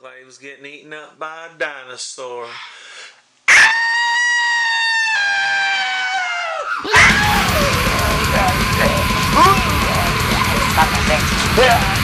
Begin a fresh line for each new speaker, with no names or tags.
looked like he was getting eaten up by a dinosaur. Yeah.